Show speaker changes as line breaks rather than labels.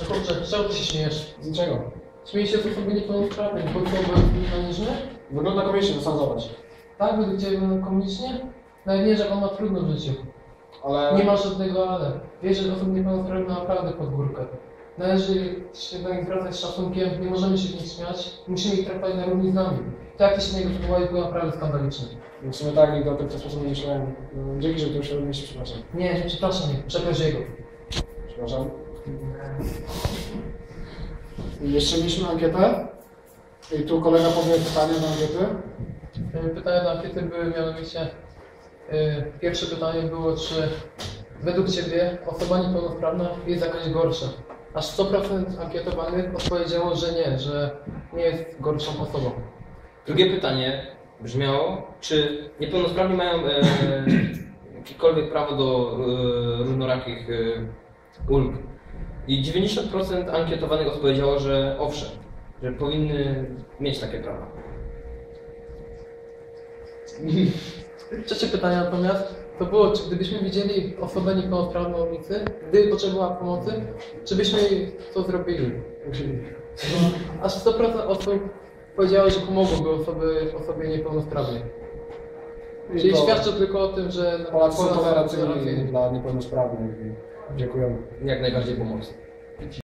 No kurczę, czego ty się śmiejesz?
Z czego?
Śmieję się z osoby niepełnosprawnej, bo to był mechanizmy?
Wygląda komicznie, to sam zobacz.
Tak, według Ciebie wygląda komicznie? Nawet nie, że on ma trudno w życiu.
Ale...
Nie ma żadnego ale. Wiesz, że osoby niepełnosprawne ma naprawdę pod górkę. Należy się do nich zwracać z szacunkiem, nie możemy się z nich śmiać, musimy ich traktować na równi z nami. To jak ty się niego zachowali, było naprawdę skandaliczne.
W sumie tak, nigdy o tym w ten sposób nie myślałem. No, Dzięki, że to uświadomiłeś, przepraszam.
Nie, nie, przepraszam, nie, przeproś jego.
Przepraszam. Jeszcze mieliśmy ankietę. I tu kolega powie pytanie do ankiety.
Y, Pytania do ankiety były mianowicie, y, pierwsze pytanie było, czy według Ciebie osoba niepełnosprawna jest jakaś gorsza? Aż 100% ankietowanych odpowiedziało, że nie, że nie jest gorszą osobą.
Drugie pytanie brzmiało, czy niepełnosprawni mają e, jakiekolwiek prawo do e, różnorakich e, ulg? I 90% ankietowanych odpowiedziało, że owszem, że powinny mieć takie prawa.
Trzecie pytanie natomiast to było, czy gdybyśmy widzieli osobę niepełnosprawną na ulicy, gdy potrzebowała pomocy, czy byśmy jej to zrobili? Aż 100% osób powiedziało, że pomogłoby osoby, osobie niepełnosprawnej. Czyli świadczy tylko o tym, że
Polacy są tolerancyjni. dla niepełnosprawnych. Dziękuję.
Jak najbardziej pomocny.